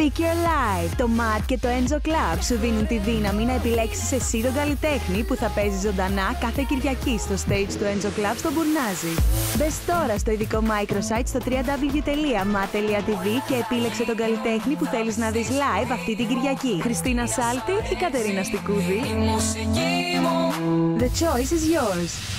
Pick Your Life, το MAD και το Enzo Club σου δίνουν τη δύναμη να επιλέξεις εσύ τον καλλιτέχνη που θα παίζει ζωντανά κάθε Κυριακή στο stage του Enzo Club στο Μπουρνάζι. Μπες τώρα στο ειδικό microsite στο www.mat.tv και επίλεξε τον καλλιτέχνη που θέλεις να δεις live αυτή την Κυριακή. Χριστίνα Σάλτη ή Κατερίνα Στικούδη; The choice is yours.